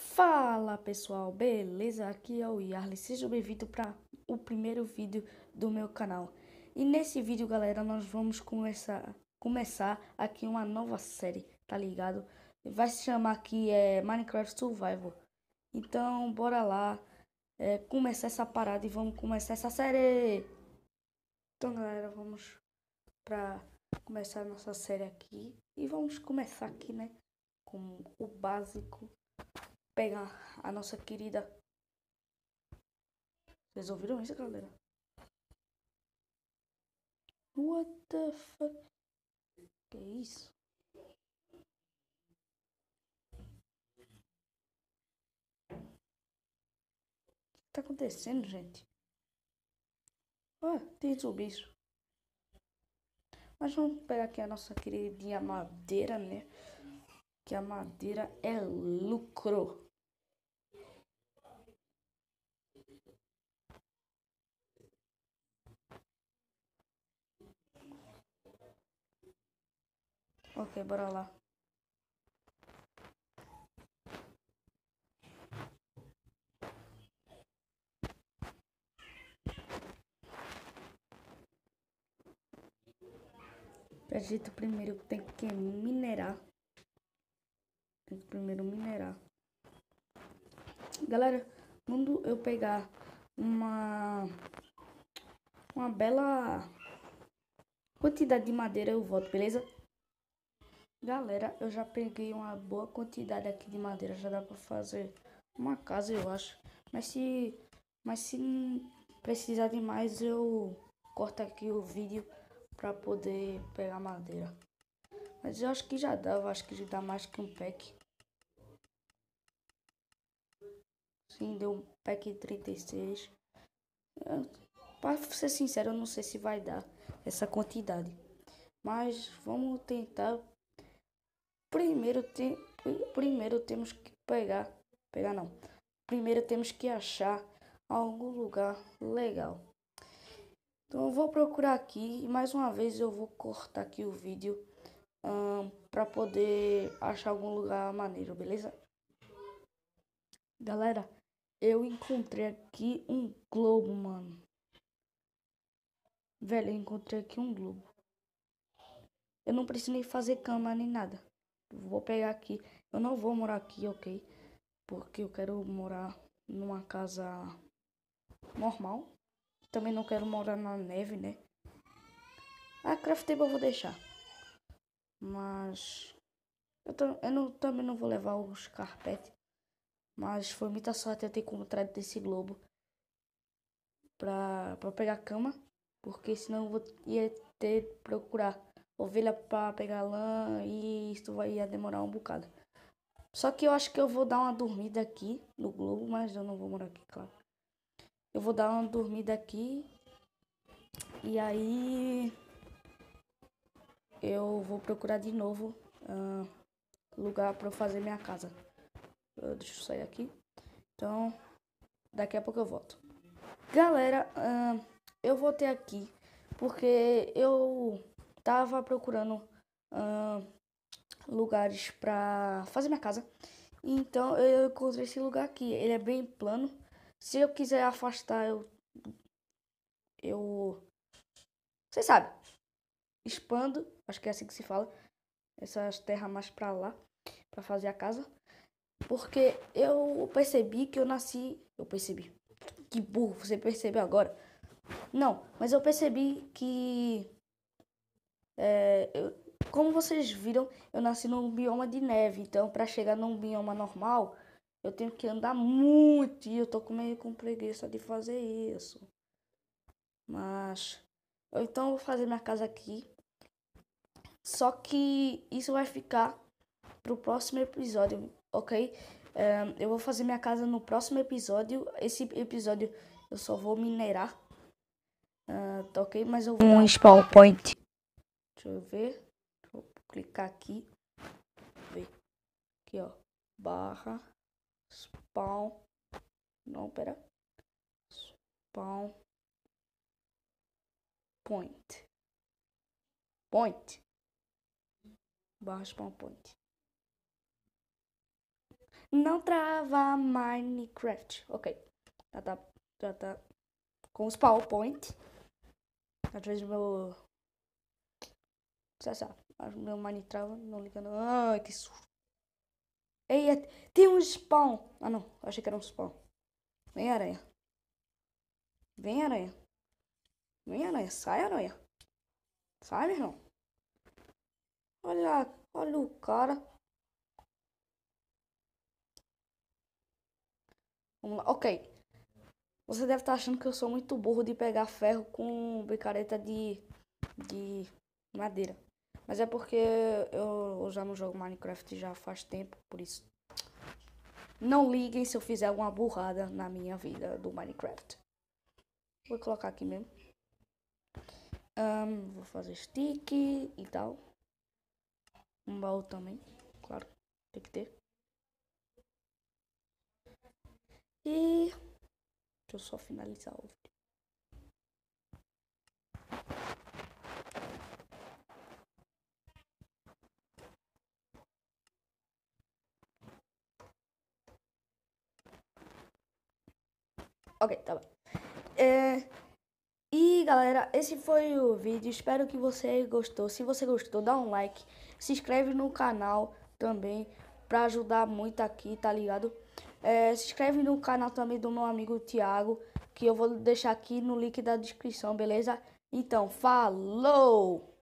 Fala pessoal, beleza? Aqui é o Yarley, seja bem-vindo para o primeiro vídeo do meu canal. E nesse vídeo, galera, nós vamos começar, começar aqui uma nova série, tá ligado? Vai se chamar aqui é Minecraft Survival. Então, bora lá é, começar essa parada e vamos começar essa série. Então, galera, vamos para começar a nossa série aqui. E vamos começar aqui, né? Com o básico pegar a nossa querida. Vocês ouviram isso, galera? What the fuck? Que isso? O que tá acontecendo, gente? Ah, tem zumbis. Mas vamos pegar aqui a nossa queridinha madeira, né? Que a madeira é lucro. Ok, bora lá. Gente primeiro tem que minerar. Tem que primeiro minerar. Galera, quando eu pegar uma uma bela quantidade de madeira eu volto, beleza? Galera, eu já peguei uma boa quantidade aqui de madeira, já dá pra fazer uma casa, eu acho. Mas se, mas se precisar de mais, eu corto aqui o vídeo pra poder pegar madeira. Mas eu acho que já dá, eu acho que já dá mais que um pack. Sim, deu um pack 36. Eu, pra ser sincero, eu não sei se vai dar essa quantidade. Mas vamos tentar Primeiro, tem, primeiro temos que pegar, pegar não. Primeiro temos que achar algum lugar legal. Então eu vou procurar aqui e mais uma vez eu vou cortar aqui o vídeo um, para poder achar algum lugar maneiro, beleza? Galera, eu encontrei aqui um globo, mano. Velho, eu encontrei aqui um globo. Eu não preciso nem fazer cama nem nada. Vou pegar aqui. Eu não vou morar aqui, ok? Porque eu quero morar numa casa normal. Também não quero morar na neve, né? A craft table eu vou deixar. Mas... Eu, eu não, também não vou levar os carpetes. Mas foi muita sorte eu ter encontrado esse globo. Pra, pra pegar cama. Porque senão eu vou, ia ter que procurar ovelha para pegar lã e isso vai demorar um bocado. Só que eu acho que eu vou dar uma dormida aqui no globo, mas eu não vou morar aqui, claro. Eu vou dar uma dormida aqui e aí eu vou procurar de novo uh, lugar para fazer minha casa. Uh, deixa eu sair aqui. Então, daqui a pouco eu volto. Galera, uh, eu voltei aqui porque eu tava procurando uh, lugares para fazer minha casa. Então eu encontrei esse lugar aqui. Ele é bem plano. Se eu quiser afastar, eu. Eu. Você sabe. Expando. Acho que é assim que se fala. Essas terras mais pra lá. para fazer a casa. Porque eu percebi que eu nasci. Eu percebi. Que burro, você percebeu agora? Não, mas eu percebi que é, eu, como vocês viram, eu nasci num bioma de neve, então para chegar num bioma normal, eu tenho que andar muito e eu tô com meio com preguiça de fazer isso. Mas então eu vou fazer minha casa aqui. Só que isso vai ficar pro próximo episódio, ok? É, eu vou fazer minha casa no próximo episódio. Esse episódio eu só vou minerar. Uh, ok? Mas eu vou. Um spawn point. Deixa eu ver. Vou clicar aqui. Ver. Aqui, ó. Barra. Spawn. Não, pera. Spawn. Point. Point. Barra spawn point. Não trava Minecraft. Ok. Já tá, já tá com os PowerPoint. Às vezes meu. Sabe, meu Minecraft não liga não. Ai, que susto. Ei, é, tem um spawn. Ah não, achei que era um spawn. Vem aranha. Vem aranha. Vem aranha, sai aranha. Sai, meu irmão. Olha, olha o cara. Vamos lá, ok. Você deve estar achando que eu sou muito burro de pegar ferro com picareta de, de madeira. Mas é porque eu, já não jogo Minecraft já faz tempo, por isso. Não liguem se eu fizer alguma burrada na minha vida do Minecraft. Vou colocar aqui mesmo. Um, vou fazer stick e tal. Um baú também, claro, tem que ter. E deixa eu só finalizar o vídeo. Ok, tá bom. É... E galera, esse foi o vídeo. Espero que você gostou. Se você gostou, dá um like. Se inscreve no canal também. Pra ajudar muito aqui, tá ligado? É, se inscreve no canal também do meu amigo Thiago. Que eu vou deixar aqui no link da descrição, beleza? Então, falou!